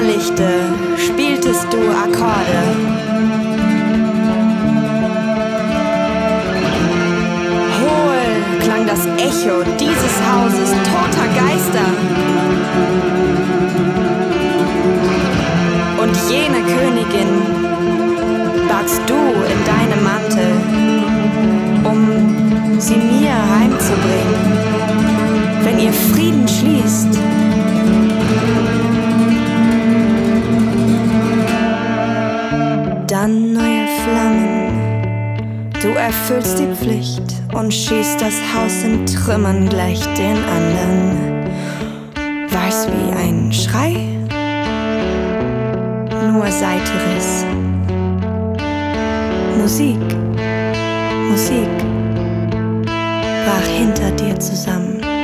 Nächte spieltest du Akkorde. Hohl klang das Echo dieses Hauses toter Geister. Und jene Königin bargst du in deinem Mantel, um sie mir heimzubringen, wenn ihr Frieden schließt. Du erfüllst die Pflicht und schießt das Haus in Trümmern gleich den anderen. War's wie ein Schrei? Nur Seiterriss. Musik, Musik brach hinter dir zusammen.